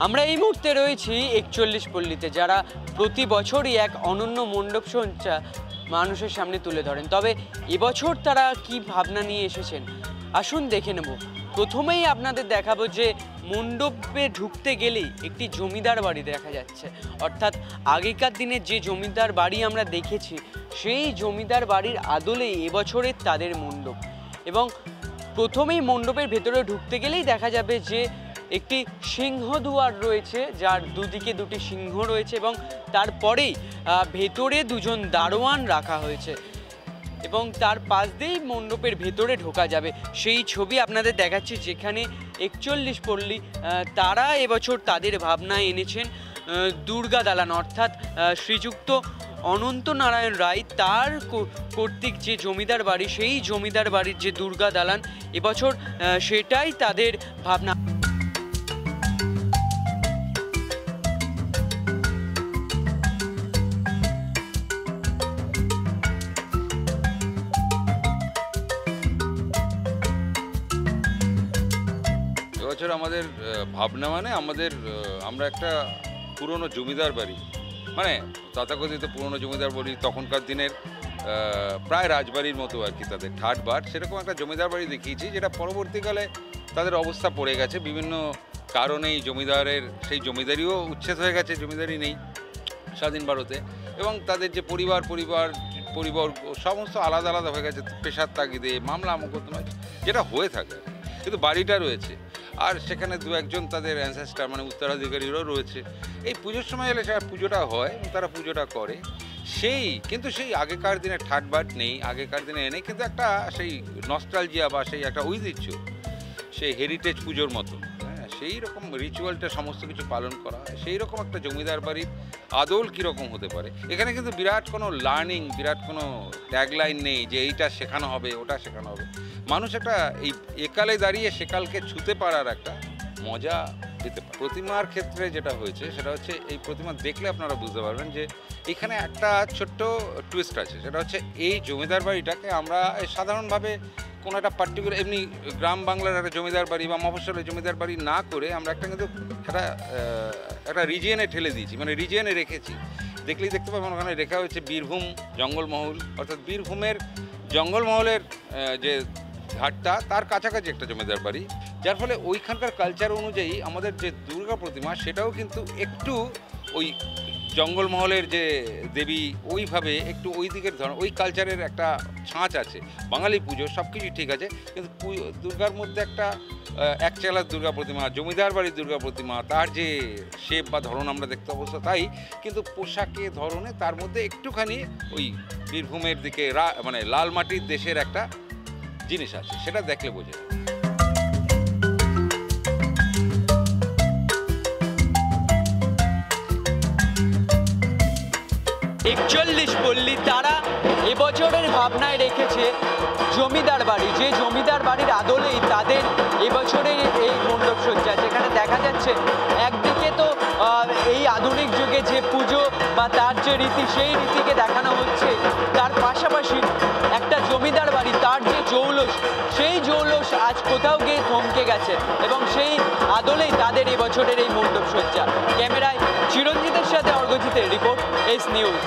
আমরা এই মুহূর্তে রয়েছি একচল্লিশ পল্লীতে, যারা প্রতি বছরই এক অনন্য মণ্ডপ সঞ্চা মানুষের সামনে তুলে ধরেন। তবে এবছর তারা কি ভাবনা নিয়ে এসেছেন? আসুন দেখে নেব। প্রথমেই আপনাদের দেখাবো যে মণ্ডপে ঢুকতে গেলেই একটি জমিদার বাড়ি দেখা যাচ্ছে। অর্থাৎ আগেকার দিনের যে জমিদার বাড়ি আমরা দেখেছি, সেই জমিদার বাড়ির আদলেই এবছরের তাদের মণ্ডপ। এবং প্রথমেই মণ্ডপের ভেতরে ঢুকতে গেলেই দেখা যাবে যে একটি সিংহদুয়ার রয়েছে, যার দুদিকে দুটি সিংহ রয়েছে এবং তারপরেই ভেতরে দুজন দারোয়ান রাখা হয়েছে এবং তার পাশ দিয়েই মণ্ডপের ভেতরে ঢোকা যাবে। সেই ছবি আপনাদের দেখাচ্ছি যেখানে একচল্লিশ পল্লী তারা এবছর তাদের ভাবনায় এনেছেন দুর্গা দালান অর্থাৎ শ্রীযুক্ত অনন্ত নারায়ণ রায় তার কর্তৃক যে জমিদার বাড়ি, সেই জমিদার বাড়ির যে দুর্গা দালান এবছর সেটাই তাদের ভাবনা। এবছর আমাদের ভাবনা মানে আমাদের আমরা একটা পুরনো জমিদার বাড়ি। মানে তথাকথিত পুরনো জমিদার বাড়ি, তখনকার দিনের প্রায় রাজবাড়ির মতো আর কি তাদের, ঠাট বাট। সেরকম একটা জমিদার বাড়ি দেখিয়েছি, যেটা পরবর্তীকালে তাদের অবস্থা পড়ে গেছে। বিভিন্ন কারণেই জমিদারের, সেই জমিদারিও উচ্ছেদ হয়ে গেছে, জমিদারি নেই স্বাধীন ভারতে। এবং তাদের যে পরিবার পরিবার পরিবার, সমস্ত আলাদা আলাদা হয়ে গেছে, পেশার তাগিদে মামলা মোকদ্দমা যেটা হয়ে থাকে। কিন্তু বাড়িটা রয়েছে। আর সেখানে দু একজন তাদের অ্যানসেস্টার মানে উত্তরাধিকারীরও রয়েছে। এই পুজোর সময় এলে সেটা পুজোটা হয় তারা পুজোটা করে। সেই, কিন্তু সেই আগেকার দিনে ঠাটবাট নেই, আগেকার দিনে এনে কিন্তু একটা সেই নস্টালজিয়া বা সেই একটা ঐতিহ্য, সেই হেরিটেজ পুজোর মতো সেই রকম রিচুয়ালটা সমস্ত কিছু পালন করা হয়, সেই রকম একটা জমিদার বাড়ির আদল কীরকম হতে পারে? এখানে কিন্তু বিরাট কোনো লার্নিং বিরাট কোনো ট্যাগলাইন নেই যে এইটা শেখানো হবে, ওটা শেখানো হবে। মানুষ একটা এই একালে দাঁড়িয়ে সেকালকে ছুতে পারার একটা মজা পেতে পারে। প্রতিমার ক্ষেত্রে যেটা হয়েছে, সেটা হচ্ছে এই প্রতিমা দেখলে আপনারা বুঝতে পারবেন যে এখানে একটা ছোট্ট টুইস্ট আছে। সেটা হচ্ছে এই জমিদার বাড়িটাকে আমরা সাধারণভাবে কোনো একটা পার্টিকুলার এমনি গ্রাম বাংলার একটা জমিদার বাড়ি বা মফস্বলের জমিদার বাড়ি না করে আমরা একটা কিন্তু একটা একটা রিজিয়নে ঠেলে দিয়েছি মানে রিজিয়নে রেখেছি। দেখলেই দেখতে পাবেন ওখানে রেখা হয়েছে বীরভূম জঙ্গলমহল অর্থাৎ বীরভূমের জঙ্গলমহলের যে ঘাটটা, তার কাছাকাছি একটা জমিদার বাড়ি। যার ফলে ওইখানকার কালচার অনুযায়ী আমাদের যে দুর্গা প্রতিমা, সেটাও কিন্তু একটু ওই জঙ্গলমহলের যে দেবী, ওইভাবে একটু ওই দিকের ধরন ওই কালচারের একটা ছাঁচ আছে বাঙালি পুজো সব কিছুই ঠিক আছে, কিন্তু দুর্গার মধ্যে একটা এক চেলার দুর্গা প্রতিমা, জমিদার বাড়ির দুর্গা প্রতিমা, তার যে শেপ বা ধরন আমরা দেখতে অবস্থা তাই, কিন্তু পোশাকে ধরনে তার মধ্যে একটুখানি ওই বীরভূমের দিকে মানে লাল মাটির দেশের একটা জিনিস আছে, সেটা দেখলে বোঝা যায়। একচল্লিশ পল্লী তারা এবছরের ভাবনায় রেখেছে জমিদার বাড়ি। যে জমিদার বাড়ির আদলেই তাদের এবছরের এই মণ্ডপ সজ্জা যেখানে দেখা যাচ্ছে একদিকে তো এই আধুনিক যুগে যে পুজো বা তার যে রীতি, সেই রীতিকে দেখানো হচ্ছে। তার পাশাপাশি একটা জমিদার বাড়ি, তার যে জৌলস, সেই জৌলস আজ কোথাও গিয়ে থমকে গেছে এবং সেই আদলেই তাদের এবছরের এই মণ্ডপ সজ্জা ক্যামেরায় চিরঞ্জিতের সাথে অর্ঘজিতের রিপোর্ট, এস নিউজ।